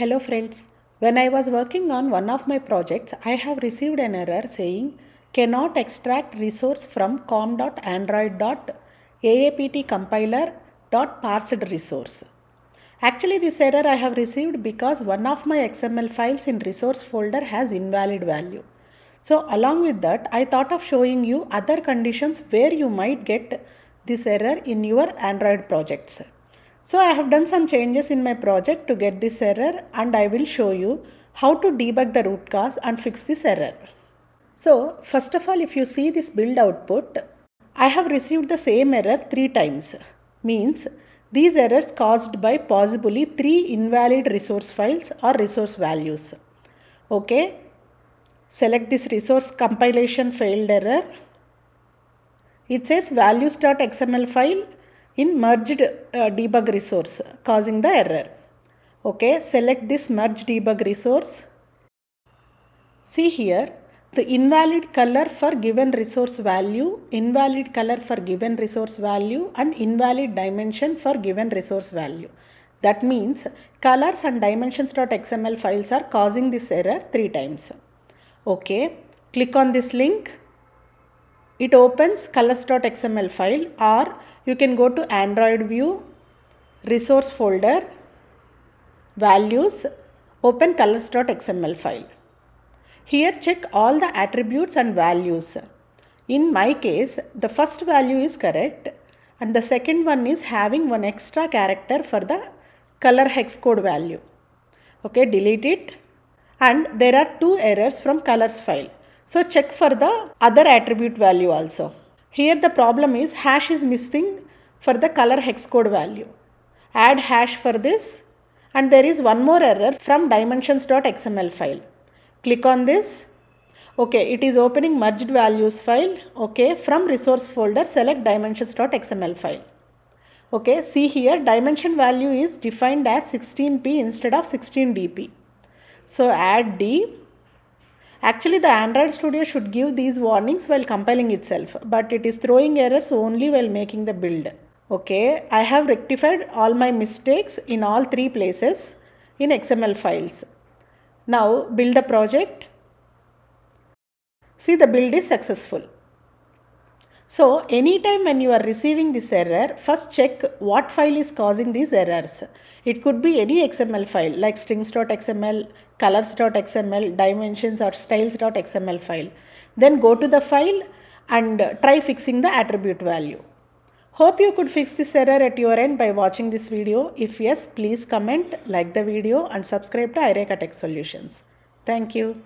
Hello friends. When I was working on one of my projects, I have received an error saying cannot extract resource from com.android.aapt compiler resource. Actually, this error I have received because one of my XML files in resource folder has invalid value. So, along with that, I thought of showing you other conditions where you might get this error in your Android projects. So, I have done some changes in my project to get this error and I will show you how to debug the root cause and fix this error. So, first of all, if you see this build output, I have received the same error three times. Means these errors caused by possibly three invalid resource files or resource values. Okay, select this resource compilation failed error. It says values.xml file in merged uh, debug resource causing the error. Okay, select this merge debug resource. See here, the invalid color for given resource value, invalid color for given resource value and invalid dimension for given resource value. That means colors and dimensions.xml files are causing this error three times. Okay, click on this link. It opens colors.xml file or you can go to Android view, resource folder, values, open colors.xml file. Here check all the attributes and values. In my case, the first value is correct and the second one is having one extra character for the color hex code value. Okay, delete it. And there are two errors from colors file. So check for the other attribute value also. Here the problem is hash is missing for the color hex code value. Add hash for this and there is one more error from dimensions.xml file. Click on this. Okay, it is opening merged values file. Okay, from resource folder select dimensions.xml file. Okay, see here dimension value is defined as 16p instead of 16dp. So add d. Actually the Android Studio should give these warnings while compiling itself but it is throwing errors only while making the build. Okay, I have rectified all my mistakes in all three places in XML files. Now build the project. See the build is successful. So anytime when you are receiving this error, first check what file is causing these errors. It could be any XML file like strings.xml, colors.xml, dimensions or styles.xml file. Then go to the file and try fixing the attribute value. Hope you could fix this error at your end by watching this video. If yes, please comment, like the video and subscribe to iRekha Tech Solutions. Thank you.